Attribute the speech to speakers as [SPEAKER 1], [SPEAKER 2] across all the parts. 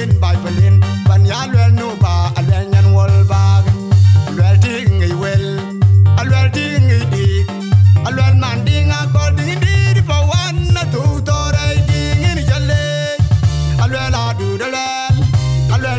[SPEAKER 1] lin bai pa lin Ban ya Well, nu ba a lwel nyan wol bag. Lwel ti ngi A Well, A man ding a kol ding di di pa wan ding in A lwel a du da lwel A lwel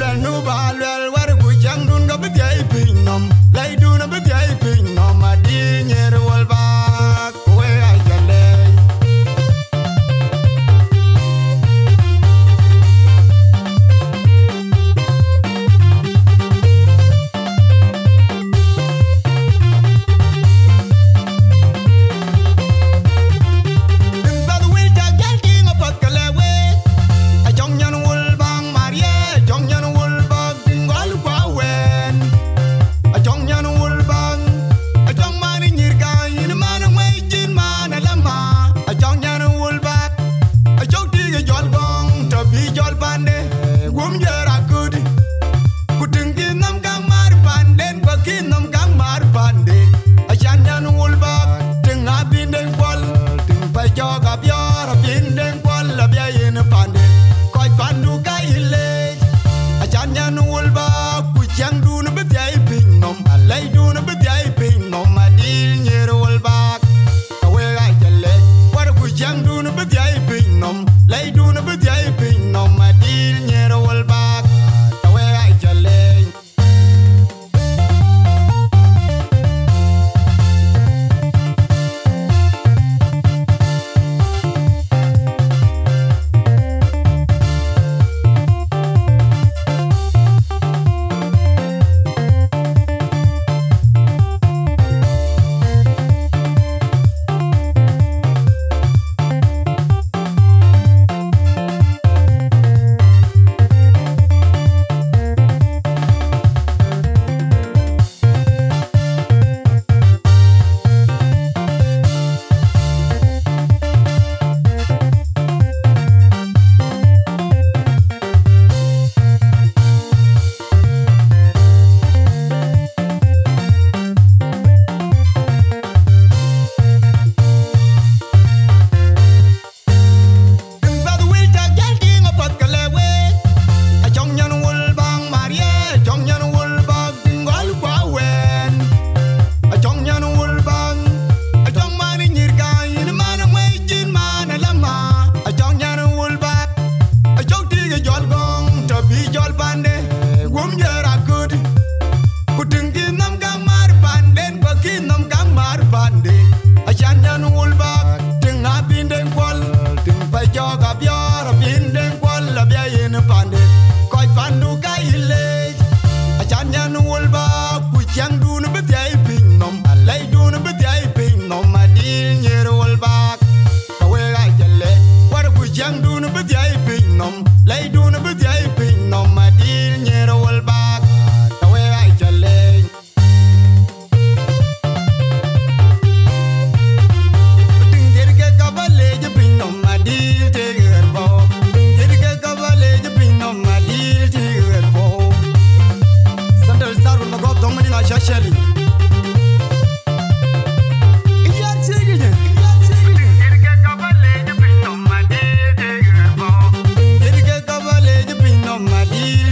[SPEAKER 1] problem, nobody. pan de no deal